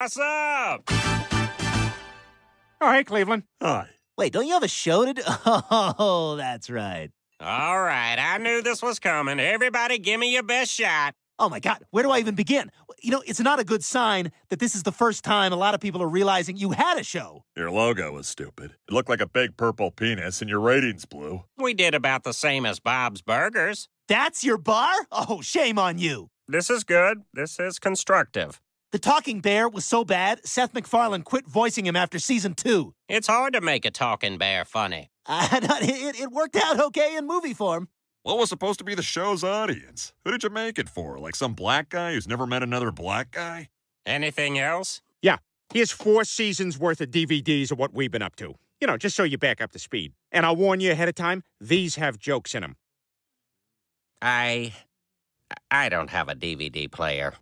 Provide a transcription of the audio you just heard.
What's up? Oh, hey, Cleveland. Hi. Wait, don't you have a show to do? Oh, that's right. All right, I knew this was coming. Everybody, give me your best shot. Oh my God, where do I even begin? You know, it's not a good sign that this is the first time a lot of people are realizing you had a show. Your logo was stupid. It looked like a big purple penis, and your ratings blew. We did about the same as Bob's Burgers. That's your bar? Oh, shame on you. This is good. This is constructive. The talking bear was so bad, Seth MacFarlane quit voicing him after season two. It's hard to make a talking bear funny. Uh, it, it worked out okay in movie form. What was supposed to be the show's audience? Who did you make it for? Like some black guy who's never met another black guy? Anything else? Yeah, here's four seasons worth of DVDs of what we've been up to. You know, just so you back up to speed. And I'll warn you ahead of time, these have jokes in them. I. I don't have a DVD player.